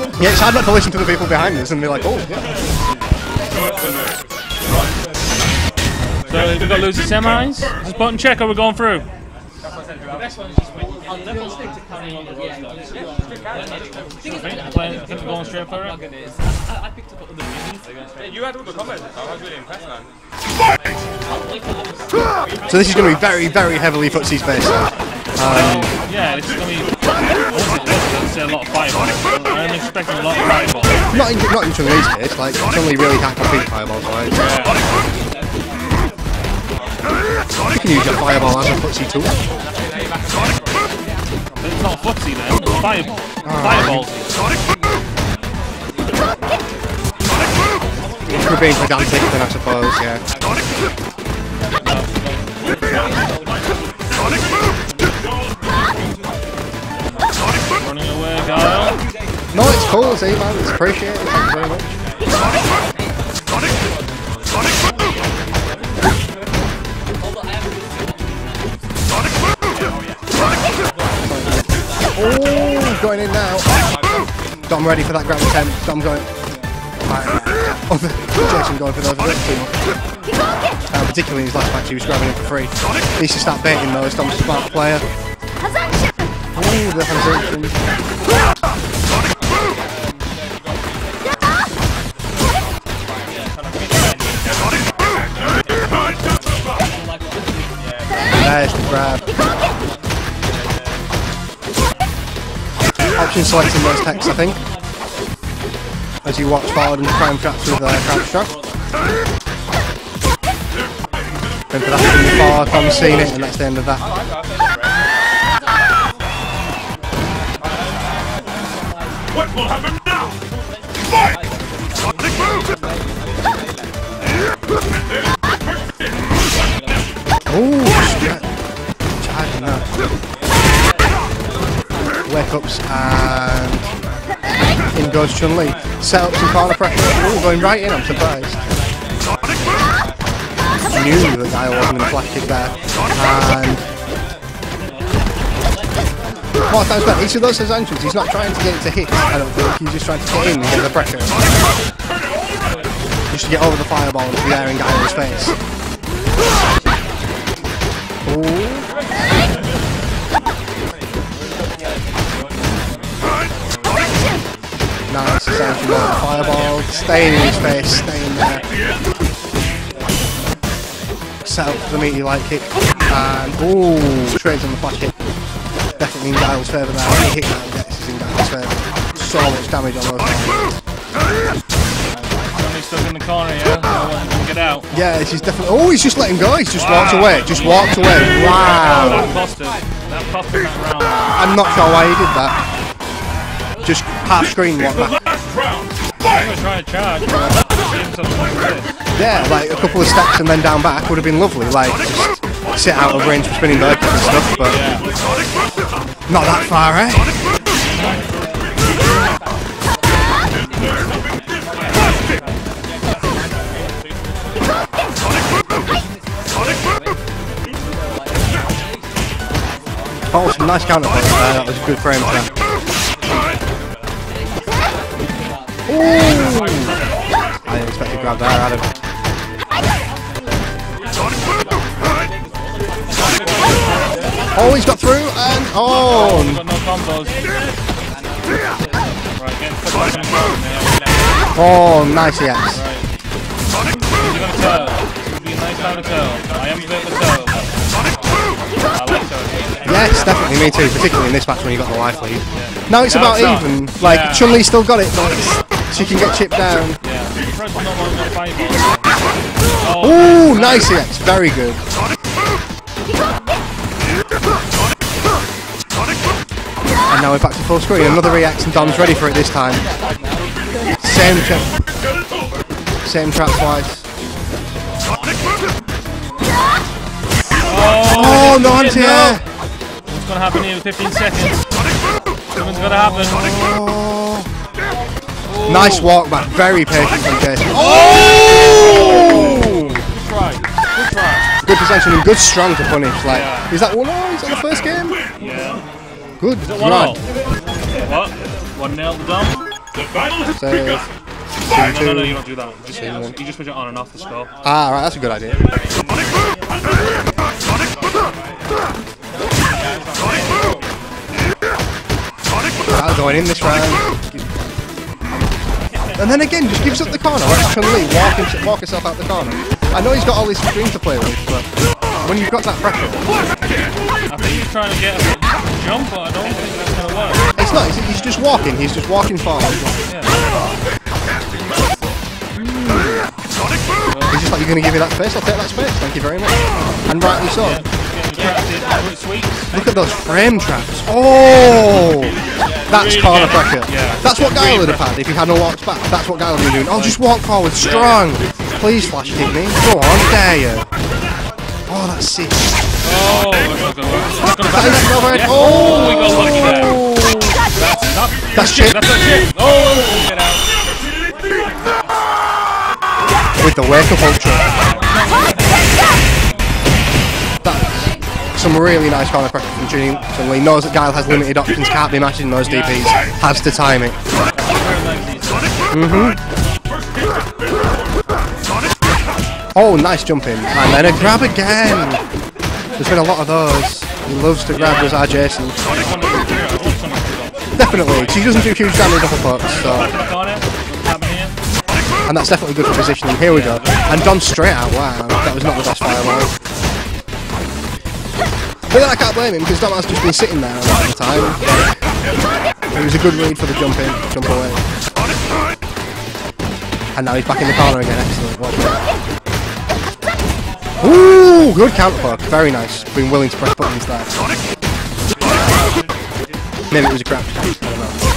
Yeah, it's hard not to listen to the people behind us and be like, oh, yeah. So we've got loser semis. Just button check, are we going through? Going straight for it. You had all the comments. I was really impressed, man. So this is going to be very, very heavily footsies based. Um, Yeah, this is going to be let's a lot of fireballs. I'm expecting a lot of fireballs. not in, not in Chun Li's case, like, it's only really half complete fireballs, right? You can use your fireball as a footsie tool. It's not footsie then, it's fireball. Fireballs. If we're being pedantic, then I suppose, yeah. No, it's cool, see, man. It's appreciated. Thank you very much. Oh, going in now. Dom ready for that grab attempt. Dom going. Oh, Jason going for those a little too much. Uh, particularly in his last match, he was grabbing it for free. Needs to start baiting those. Dom's a smart player. Ooh, the Hanzation. Option selecting those texts, I think. As you watch forward and prime traps with uh, crouch. Going for that from before, Tom's seen it, and that's the end of that. What will happen now? Fight! Sonic Boom! Ooh, Wake ups and in goes Chun Li. Set up some corner pressure. Ooh, going right in, I'm surprised. Knew the guy wasn't going to flash kick there. And more times better. Each of those has entrance. He's not trying to get it to hit, I don't think. He's just trying to get in and get the pressure. Just to get over the fireball into the airing guy in his face. Ooh. Nice, essentially the fireball, staying in his face, staying there. Set up for the meaty light kick, and ooh, trades on the flash kick. Definitely in Guile's favour there. Any hit that he gets is in Guile's favour. So much damage on those guys. Stuck in the corner one get out. Yeah, she's definitely. Oh, he's just letting go. He's just walked away. Just walked away. Wow. That cost him. That cost him that round. I'm not sure why he did that. Just half screen back. Last! I'm gonna charge. but give him something like this. Yeah, like a couple of steps and then down back would have been lovely. Like just sit out of range for spinning bird and stuff, but not that far, eh? Oh, some nice counter punch. That was a good frame I didn't expect to grab that, out Adam. Oh, he's got through, and oh, got no combos. Right, getting stuck back in the corner now. oh, nice EX. He's gonna curl. This would be a nice time to curl. I am a bit of a curl. I like curling. Yes, definitely, me too. Particularly in this match when you got the life lead. Now it's about even. Like. Chun Li still got it, but she can get chipped down. Yeah. The first one, no one got five balls. Ooh, nice EX, very good. And now we're back to full screen. Another EX, and Dom's ready for it this time. Same trap, same trap twice. Oh, oh no anti air. What's gonna happen here in 15 seconds? Something's gonna happen. Oh. Nice walk back, very patient from Jason. Oh! Good try. Good try. Good position and good strong to punish. Like, Yeah. is that one 0 Is that the first game? Yeah. Good. One all. run. What? One nil to Dom. Save. No, Two, no, no, you don't do that. Just, you just put it on and off the skull. Ah, right, that's a good idea. That's going in this round. And then again, just gives up the corner. Lets Chun Li walk, him- walk herself out the corner. I know he's got all this string to play with, but when you've got that pressure, I think he's trying to get a jump, but I don't think that's gonna work. it's not. He's, he's just walking. He's just walking forward. Yeah. He's just like, you're going to give me that space? I'll take that space. Thank you very much. And rightly so. Sweet. Look at those frame traps. Oh! That's Really corner pressure. Yeah. That's what Guile would have had if he had no walked back. That's what Guile would have been doing. Oh, just walk forward strong. Please flash kick me. Go on, dare you. Oh, that's sick. Oh, that's not gonna work. It's gonna That is overhead. Oh! we got lucky there. Oh. That's not. That's chip. That's not chip. Oh, get out. With the wake up ultra. Some really nice corner pressure from Chun Li. Knows that Guile has limited options, can't be matching those DPs. Has to time it. Mm-hmm. Oh, nice jumping. And then a grab again. There's been a lot of those. He loves to grab those RJs. Definitely. She doesn't do huge damage off of pucks, so. And that's definitely good for positioning. Here we go. And Dom straight out. Wow, that was not the best fireball. But then I can't blame him because Dom has just been sitting there a lot of the time. It was a good read for the jump in, jump away. And now he's back in the corner again. Excellent. Ooh, good counter. Very nice. Been willing to press buttons there. Maybe it was a crouch.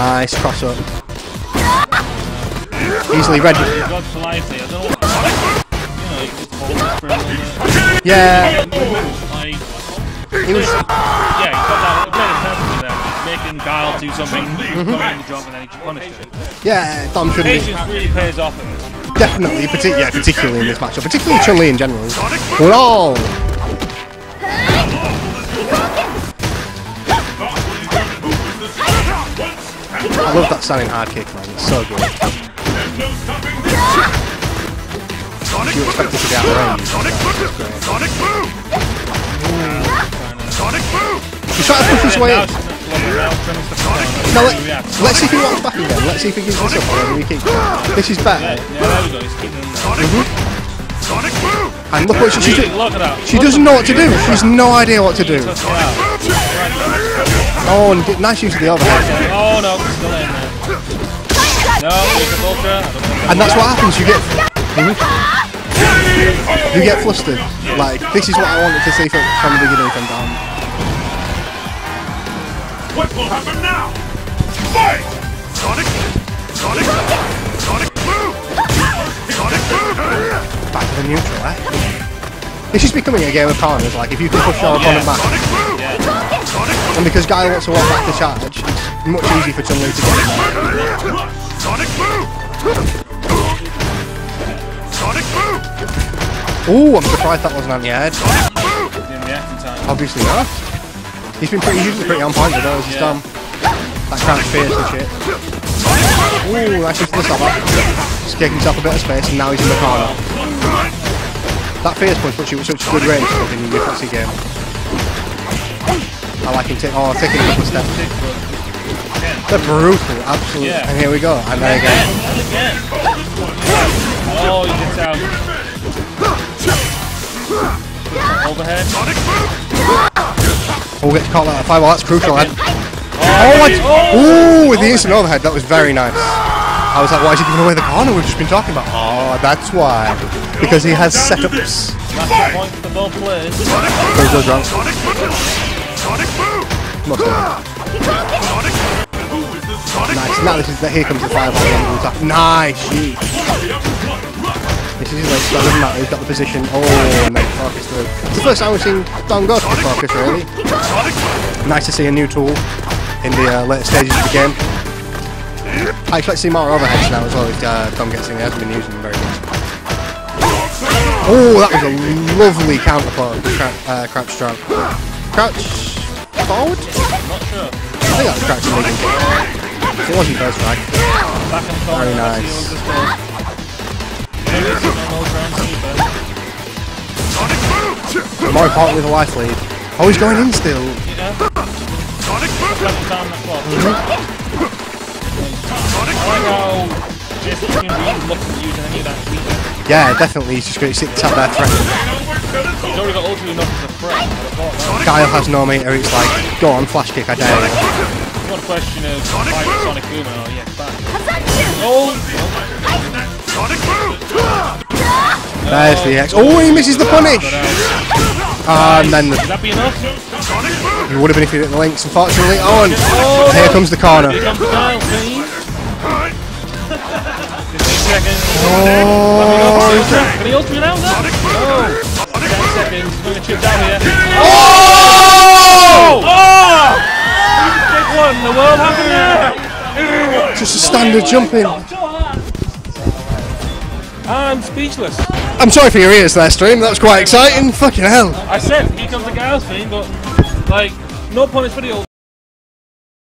Nice cross up. Easily ready. Bit. Yeah, he was. yeah, you got that. You played it perfectly there. Making Guile do something, coming in the and then he punished it. Yeah, Dom shouldn't be. Really pays off. Definitely, yeah, particularly in this matchup, particularly Chun Li in general. We're all. I love that standing hard kick, man. It's so good. You expect it to be out of range. He's trying to push his way in. Now let, let's see if he walks back again. Let's see if he gives this up whether he keeps it. This is better. Yeah, there we go. He's keeping them. Mm-hmm. And look what she, she, Really, look at that. she doesn't know what to do. She's no idea what to do. Touch it out. Oh, and get- nice use of the overhead. Oh no, it's still in there. No, it's a ultra. I don't think And that's what happens. You get you get flustered. Like this is what I wanted to see from, from the beginning from Dom. What will happen now? Fight! Sonic! Sonic! Sonic Boom! Sonic Boom! Back to the neutral, eh? This is becoming a game of corners. Like if you can push your opponent back, Sonic Boom! Sonic and because Guile wants to walk back to charge, it's much easier for Chun Li to get there. Sonic Boom! Sonic Boom! Ooh, I'm surprised that wasn't on the edge. in the acting time. Obviously not. He's been pretty, he's usually pretty on point with those. He's Yeah. done that crouch fierce and shit. Ooh, nice of the stopper. Just gave himself a bit of space and now he's in the corner. That fierce punch puts you at such good range in your fancy game. I like him take, oh, taking a couple of steps. They're brutal, absolutely. Yeah. And here we go, and then again. Again. Oh, you gets out. Overhead. Oh, we get to call that a five. Well, that's crucial. Ed. Oh, Oh, what? Oh, oh, Ooh, with the instant overhead, that was very nice. I was like, why is he giving away the corner we've just been talking about? Oh, that's why. Because he has setups. Last point for both players. Goes, goes. Sonic Boom! Must. Sonic! Who is this Sonic Nice. move? Now this is the, here comes the fireball. the attack. Nice. This is his. That doesn't matter. He's got the position. Oh, and then focus through. It's the first time we've seen Dom go for focus, really. Nice to see a new tool in the uh, later stages of the game. I expect to see more overheads now as well if uh, Dom gets in. He hasn't been using them very much. Oh, that was a lovely counter point. Crouch, uh, crouch strong. Crouch forward? Not sure. I think that was crouch leading. It wasn't first frag. Back corner. Very nice. what this does. Maybe it's an old ground sweeper. More importantly, the life lead. Oh, he's going in still. Yeah. Double down the clock. I like how Jason King really looking at using any of that sweeper. Yeah, definitely. He's just going to sit sat there threatening. He's already got ultra enough as a threat. I'd have thought that. Guile has no meter. It's like, go on, flash kick, I dare you. It's not a question of fight Sonic Boom or oh, yeah, back. Oh! There's the X. Oh, he misses the punish. And then the, Would that be enough? he would have been if he didn't links. Unfortunately, oh, and here comes the corner. Here comes the Kyle, please. 15 seconds. Oh, Can he ultimate out now? Oh! Standard jumping. I'm speechless. I'm sorry for your ears there, stream. That was quite exciting. Fucking hell. I said, here comes the Guile's thing, but, like, no punish for the ult.